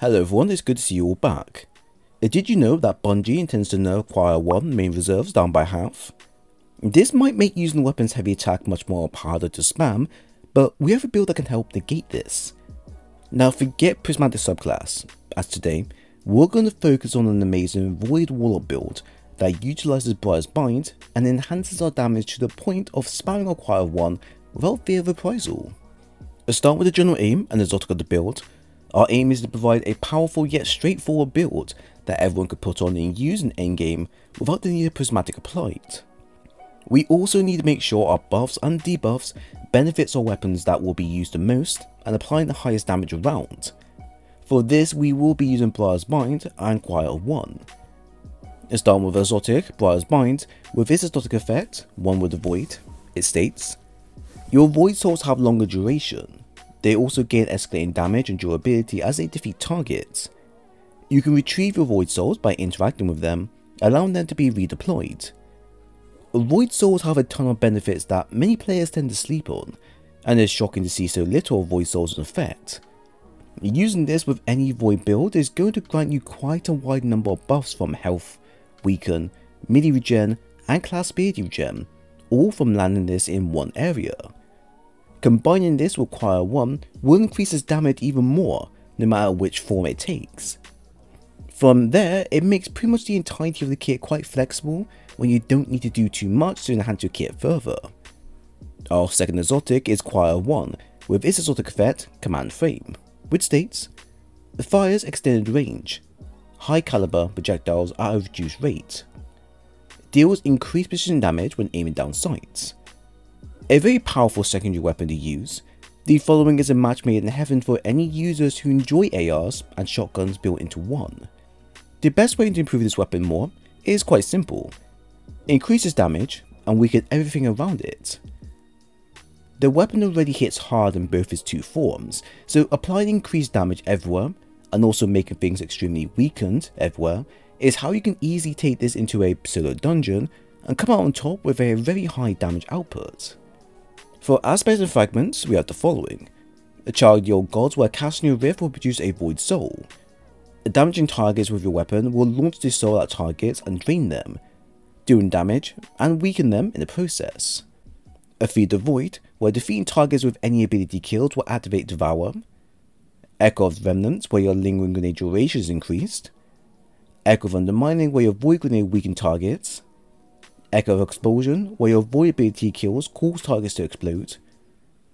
Hello everyone, it's good to see you all back. Uh, did you know that Bungie intends to nerf acquire 1 main reserves down by half? This might make using weapons heavy attack much more harder to spam, but we have a build that can help negate this. Now forget Prismatic subclass, as today, we're going to focus on an amazing Void Warlock build that utilizes Briarbinds and enhances our damage to the point of spamming Choir 1 without fear of reprisal. Let's start with the general aim and exotic of the build, our aim is to provide a powerful yet straightforward build that everyone could put on and use in endgame without the need of prismatic applied. We also need to make sure our buffs and debuffs benefits our weapons that will be used the most and applying the highest damage around. For this we will be using Briarbinds and Choir 1. Let's start with Exotic, Briarbinds, with this exotic effect, one with Void, it states, Your Void Souls have longer duration, they also gain escalating damage and durability as they defeat targets. You can retrieve your Void Souls by interacting with them, allowing them to be redeployed. Void Souls have a ton of benefits that many players tend to sleep on, and it's shocking to see so little of Void Souls in effect. Using this with any Void build is going to grant you quite a wide number of buffs from health, weaken, midi regen, and class speed regen, all from landing this in one area. Combining this with Choir 1 will increase its damage even more, no matter which form it takes. From there, it makes pretty much the entirety of the kit quite flexible when you don't need to do too much to enhance your kit further. Our second exotic is Choir 1, with its exotic effect, Command Frame, which states, The Fires extended range, high caliber projectiles at a reduced rate, deals increased precision damage when aiming down sights, a very powerful secondary weapon to use, the following is a match made in heaven for any users who enjoy ARs and shotguns built into one. The best way to improve this weapon more is quite simple. Increase its damage and weaken everything around it. The weapon already hits hard in both its two forms, so applying increased damage everywhere and also making things extremely weakened everywhere is how you can easily take this into a solo dungeon and come out on top with a very high damage output. For aspects and fragments, we have the following. A child your gods where casting your rift will produce a void soul. Damaging targets with your weapon will launch this soul at targets and drain them, doing damage and weaken them in the process. A feed the void, where defeating targets with any ability kills will activate Devour. Echo of Remnants, where your lingering grenade duration is increased. Echo of Undermining, where your void grenade weaken targets. Echo Expulsion, where your void ability kills cause targets to explode,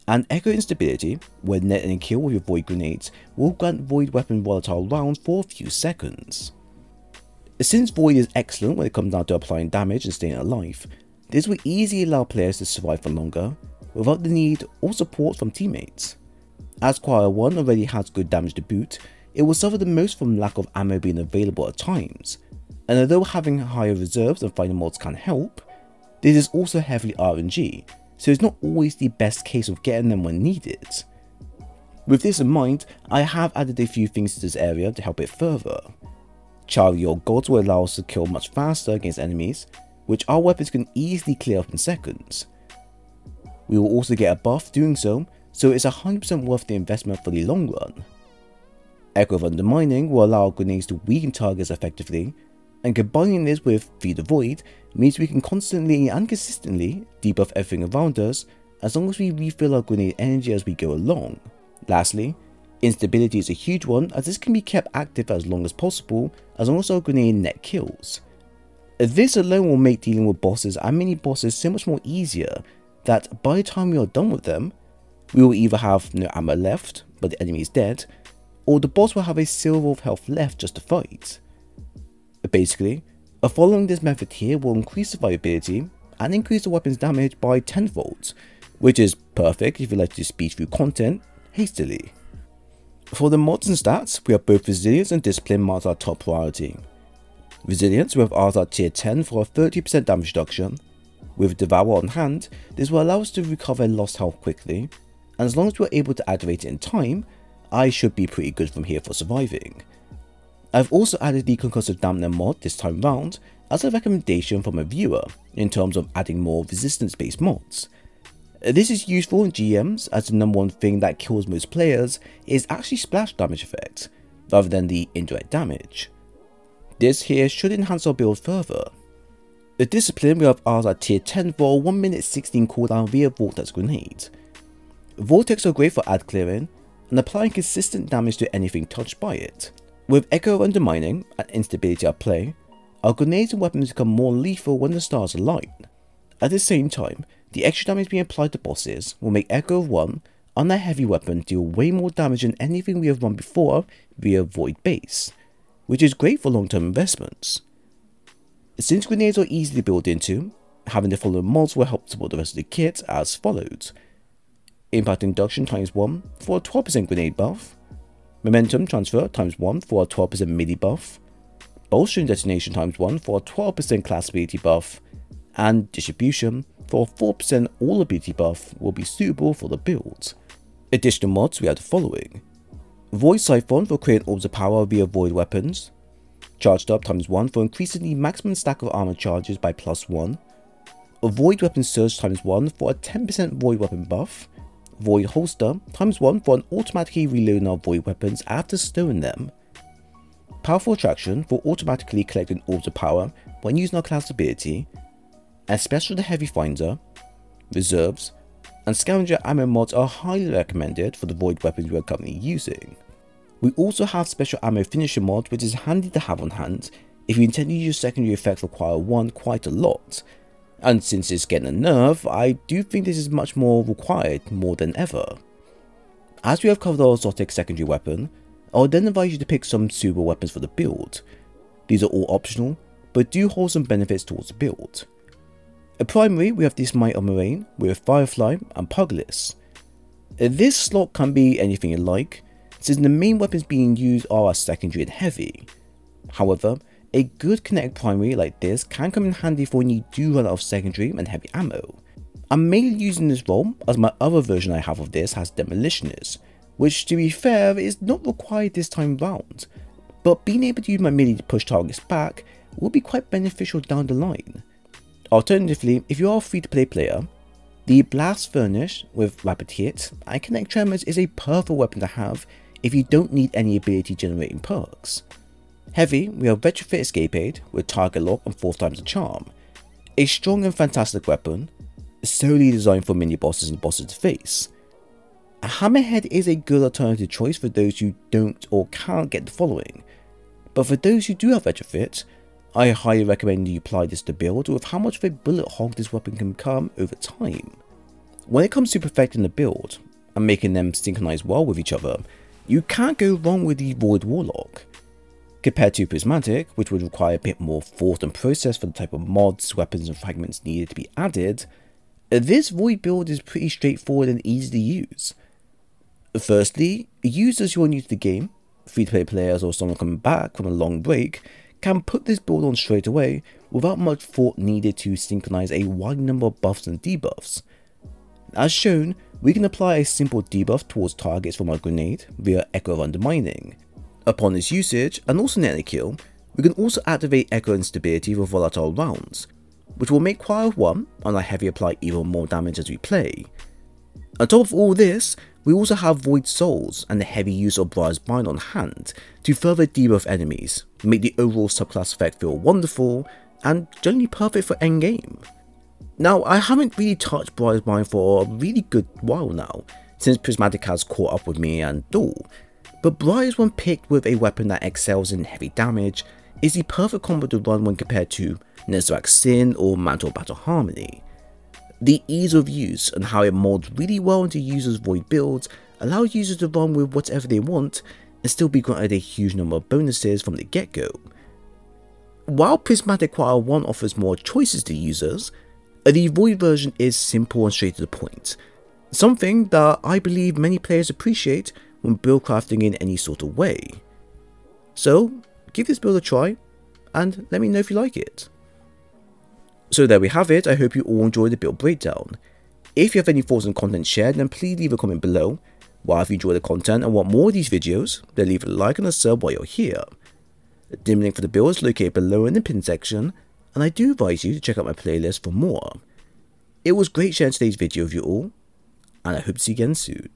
and Echo Instability, where netting a kill with your void grenades will grant void weapon volatile rounds for a few seconds. Since void is excellent when it comes down to applying damage and staying alive, this will easily allow players to survive for longer without the need or support from teammates. As Choir 1 already has good damage to boot, it will suffer the most from lack of ammo being available at times, and although having higher reserves and final mods can help, this is also heavily RNG, so it's not always the best case of getting them when needed. With this in mind, I have added a few things to this area to help it further. Charlie or Gods will allow us to kill much faster against enemies, which our weapons can easily clear up in seconds. We will also get a buff doing so, so it's 100% worth the investment for the long run. Echo of Undermining will allow grenades to weaken targets effectively, and combining this with Feed the Void means we can constantly and consistently debuff everything around us as long as we refill our grenade energy as we go along. Lastly, instability is a huge one as this can be kept active as long as possible as long as our grenade net kills. This alone will make dealing with bosses and mini bosses so much more easier that by the time we are done with them, we will either have no ammo left but the enemy is dead, or the boss will have a silver of health left just to fight. Basically, following this method here will increase the viability and increase the weapon's damage by tenfold, which is perfect if you like to speed through content hastily. For the mods and stats, we have both Resilience and Discipline marked our top priority. Resilience, we have ours at tier 10 for a 30% damage reduction. With Devour on hand, this will allow us to recover lost health quickly, and as long as we are able to activate it in time, I should be pretty good from here for surviving. I've also added the concussive dampener mod this time round as a recommendation from a viewer in terms of adding more resistance based mods. This is useful in GMs as the number one thing that kills most players is actually splash damage effect, rather than the indirect damage. This here should enhance our build further. The discipline we have ours at tier 10 for a 1 minute 16 cooldown via Vortex Grenade. Vortex are great for ad clearing and applying consistent damage to anything touched by it. With Echo Undermining and instability at play, our grenades and weapons become more lethal when the stars align. At the same time, the extra damage being applied to bosses will make Echo of 1 on their heavy weapon deal way more damage than anything we have run before via Void Base, which is great for long term investments. Since grenades are easily built into, having the following mods will help support the rest of the kit as follows. Impact Induction times 1 for a 12% grenade buff, Momentum Transfer times 1 for a 12% melee buff, Bolstering Detonation times 1 for a 12% class ability buff, and Distribution for a 4% all ability buff will be suitable for the build. Additional mods we have the following. Void Siphon for creating orbs of power via void weapons, Charged up times 1 for increasing the maximum stack of armor charges by plus 1. Void Weapon Surge times 1 for a 10% Void Weapon buff. Void Holster times 1 for an automatically reloading our Void Weapons after stowing them. Powerful Attraction for automatically collecting of power when using our class ability. And Special the Heavy Finder, Reserves, and Scavenger ammo mods are highly recommended for the Void weapons we are currently using. We also have special ammo finisher mod which is handy to have on hand if you intend to use secondary effects require one quite a lot. And since it's getting a nerf, I do think this is much more required more than ever. As we have covered our exotic secondary weapon, I would then advise you to pick some suitable weapons for the build. These are all optional, but do hold some benefits towards the build. A primary, we have this Might of Moraine with Firefly and Pugilist. Uh, this slot can be anything you like, since the main weapons being used are secondary and heavy. However, a good kinetic primary like this can come in handy for when you do run out of secondary and heavy ammo. I'm mainly using this role as my other version I have of this has demolitioners, which to be fair is not required this time round, but being able to use my melee to push targets back will be quite beneficial down the line. Alternatively, if you are a free to play player, the Blast Furnace with Rapid Hit and Kinetic Tremors is a perfect weapon to have if you don't need any ability generating perks. Heavy, we have Retrofit Escapade with Target Lock and Fourth Time's the Charm. A strong and fantastic weapon, solely designed for mini bosses and bosses to face. A Hammerhead is a good alternative choice for those who don't or can't get the following, but for those who do have Retrofit, I highly recommend you apply this to build with how much of a bullet hog this weapon can become over time. When it comes to perfecting the build and making them synchronize well with each other, you can't go wrong with the Void Warlock. Compared to Prismatic, which would require a bit more thought and process for the type of mods, weapons and fragments needed to be added, this Void build is pretty straightforward and easy to use. Firstly, users who are new to the game, free-to-play players or someone coming back from a long break, can put this build on straight away without much thought needed to synchronize a wide number of buffs and debuffs. As shown, we can apply a simple debuff towards targets from our grenade via Echo of Undermining. Upon its usage, and also nearly kill, we can also activate Echo Instability with volatile rounds, which will make Choir 1 on our heavy apply even more damage as we play. On top of all this, we also have Void Souls and the heavy use of Briarbinds on hand to further debuff enemies, make the overall subclass effect feel wonderful, and generally perfect for endgame. Now, I haven't really touched Briarbinds for a really good while now, since Prismatic has caught up with me and all, but Briar's when picked with a weapon that excels in heavy damage is the perfect combo to run when compared to Nezarec Sin or Mantle Battle Harmony. The ease of use and how it molds really well into users' void builds allows users to run with whatever they want and still be granted a huge number of bonuses from the get-go. While Prismatic Choir 1 offers more choices to users, the Void version is simple and straight to the point, something that I believe many players appreciate when build crafting in any sort of way. So, give this build a try, and let me know if you like it. So there we have it, I hope you all enjoyed the build breakdown. If you have any thoughts and content shared, then please leave a comment below. While if you enjoy the content and want more of these videos, then leave a like and a sub while you're here. The dim link for the build is located below in the pin section, and I do advise you to check out my playlist for more. It was great sharing today's video with you all, and I hope to see you again soon.